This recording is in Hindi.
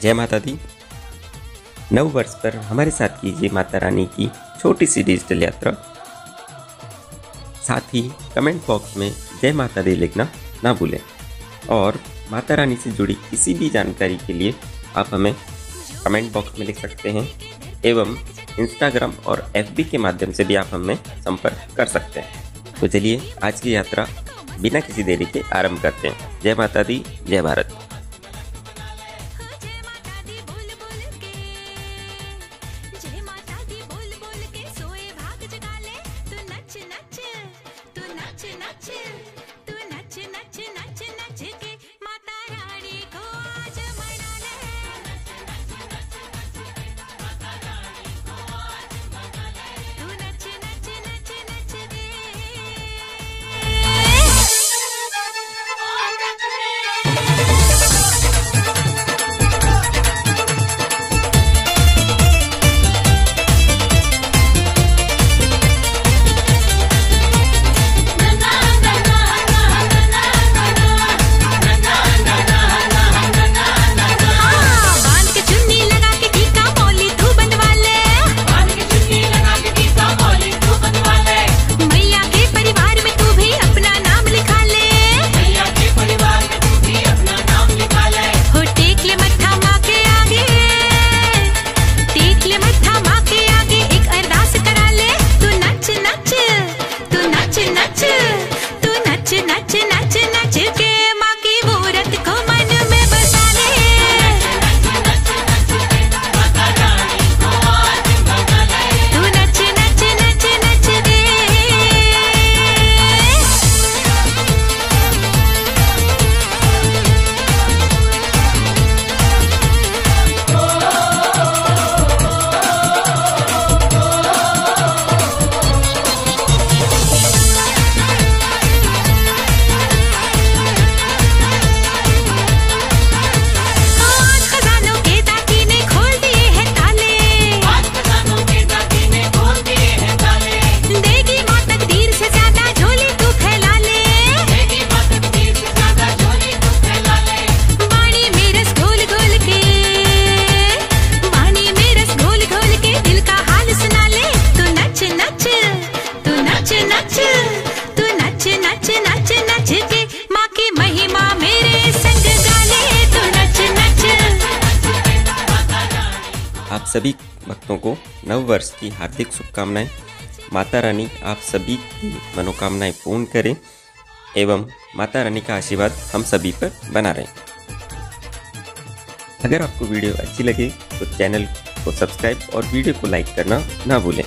जय माता दी। नव वर्ष पर हमारे साथ कीजिए माता रानी की छोटी सी डिजिटल यात्रा। साथ ही कमेंट बॉक्स में जय माता दी लिखना ना भूलें। और माता रानी से जुड़ी किसी भी जानकारी के लिए आप हमें कमेंट बॉक्स में लिख सकते हैं, एवं इंस्टाग्राम और एफबी के माध्यम से भी आप हमें संपर्क कर सकते हैं। तो चलिए आज की यात्रा बिना किसी देरी के आरंभ करते हैं। जय माता दी, जय भारत। आप सभी भक्तों को नव वर्ष की हार्दिक शुभकामनाएँ। माता रानी, आप सभी की मनोकामनाएँ पूर्ण करें एवं माता रानी का आशीर्वाद हम सभी पर बना रहे। अगर आपको वीडियो अच्छी लगे तो चैनल को सब्सक्राइब और वीडियो को लाइक करना ना भूलें।